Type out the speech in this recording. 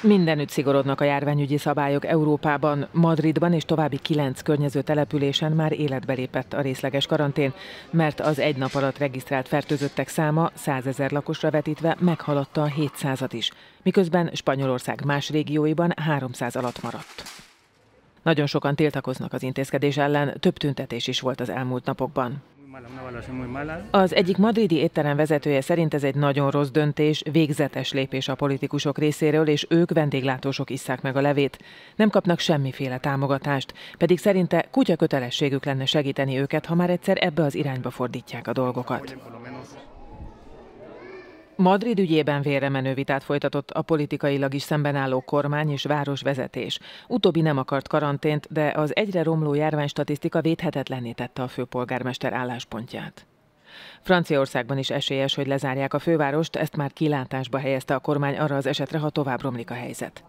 Mindenütt szigorodnak a járványügyi szabályok Európában, Madridban és további kilenc környező településen már életbe lépett a részleges karantén, mert az egy nap alatt regisztrált fertőzöttek száma 100 ezer lakosra vetítve meghaladta a 700-at is, miközben Spanyolország más régióiban 300 alatt maradt. Nagyon sokan tiltakoznak az intézkedés ellen, több tüntetés is volt az elmúlt napokban. Az egyik madridi étterem vezetője szerint ez egy nagyon rossz döntés, végzetes lépés a politikusok részéről, és ők vendéglátósok isszák meg a levét. Nem kapnak semmiféle támogatást, pedig szerinte kutya kötelességük lenne segíteni őket, ha már egyszer ebbe az irányba fordítják a dolgokat. Madrid ügyében vérremenő vitát folytatott a politikailag is szemben álló kormány és városvezetés. Utóbbi nem akart karantént, de az egyre romló járványstatisztika védhetetlenné tette a főpolgármester álláspontját. Franciaországban is esélyes, hogy lezárják a fővárost, ezt már kilátásba helyezte a kormány arra az esetre, ha tovább romlik a helyzet.